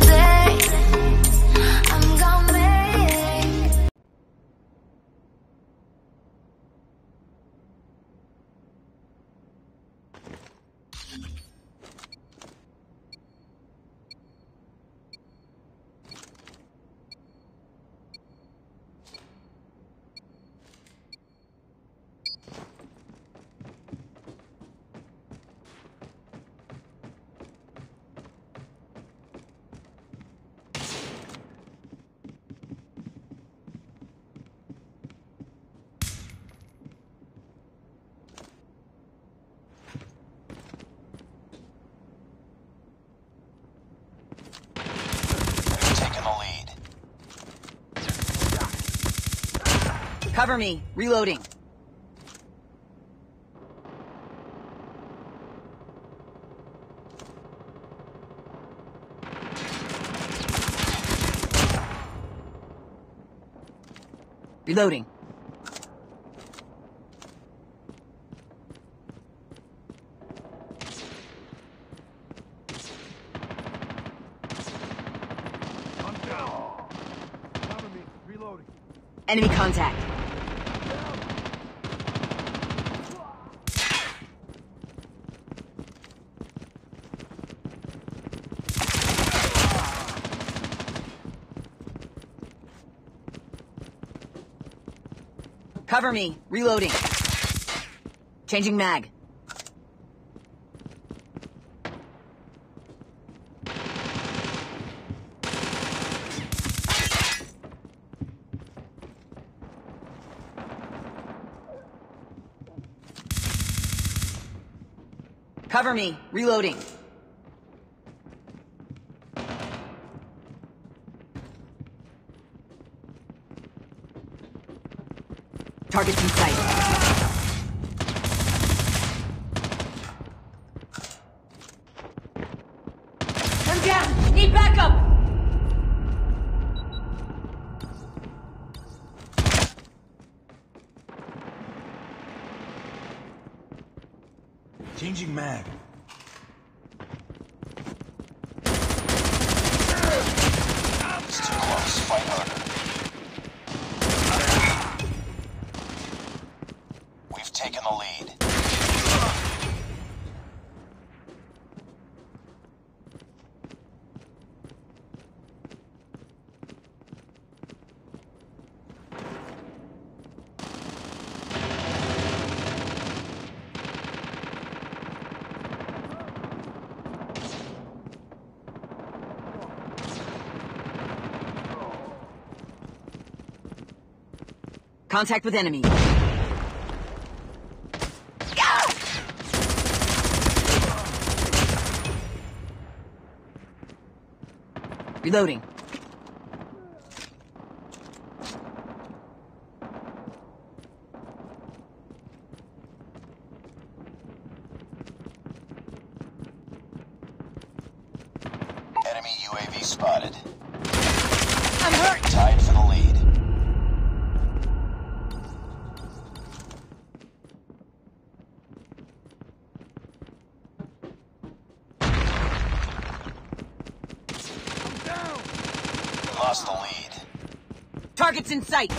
day. Cover me. Reloading. Reloading. I'm down. Cover me. Reloading. Enemy contact. Cover me. Reloading. Changing mag. Cover me. Reloading. Targets in sight. I'm down! Need backup! Changing mag. It's too close. Fight harder. We've taken the lead. Contact with enemy. Reloading. Enemy UAV spotted. I'm hurt! Tied for the lead. Down. We lost the lead. Targets in sight!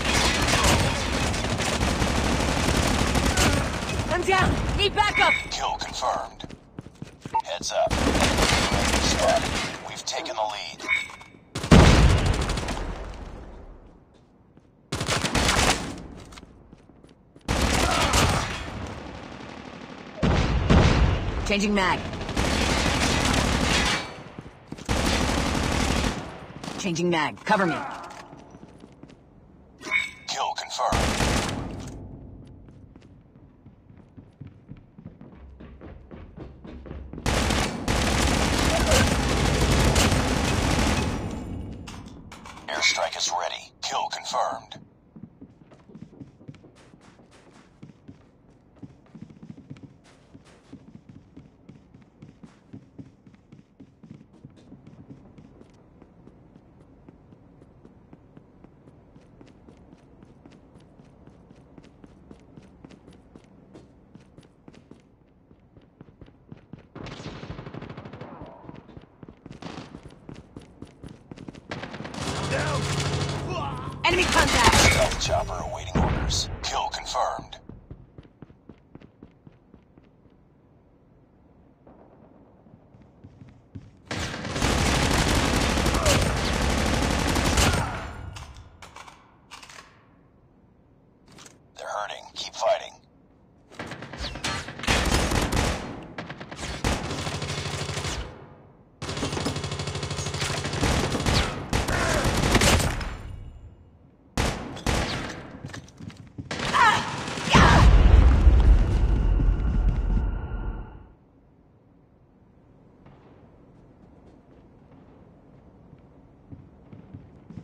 I'm down! Need backup! Kill confirmed. Heads up. We've taken the lead. Changing mag. Changing mag. Cover me. Kill confirmed. Airstrike is ready. Kill confirmed. Enemy contact! Stealth chopper awaiting orders. Kill confirmed. They're hurting. Keep fighting.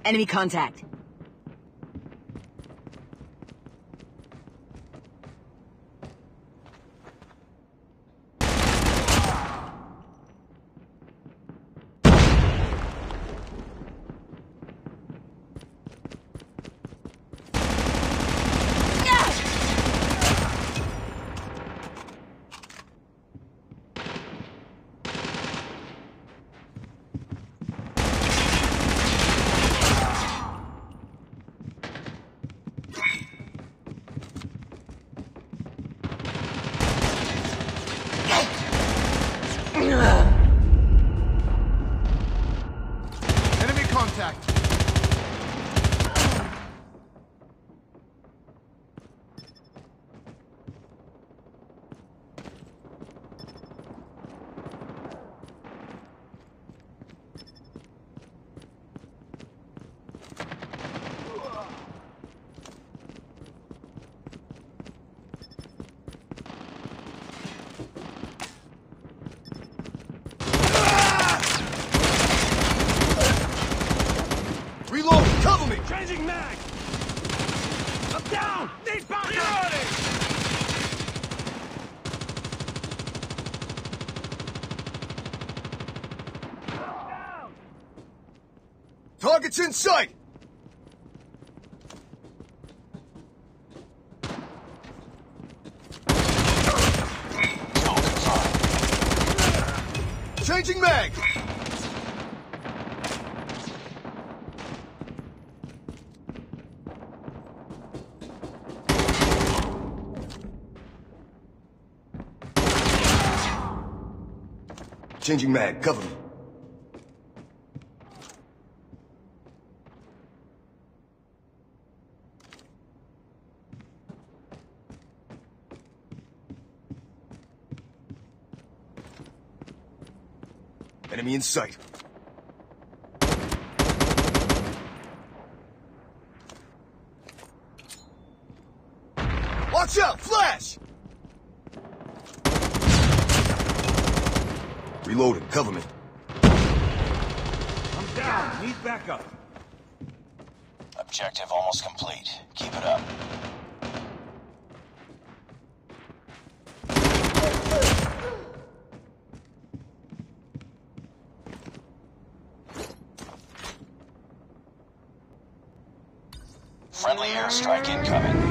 Enemy contact. Enemy contact. Reload! Cover me! Changing mag! I'm down! Need backup! Target's in sight! Changing mag! Changing mag, cover me. Enemy in sight. Watch out! Flash! Reloading. Cover me. I'm down. Need backup. Objective almost complete. Keep it up. Friendly airstrike incoming.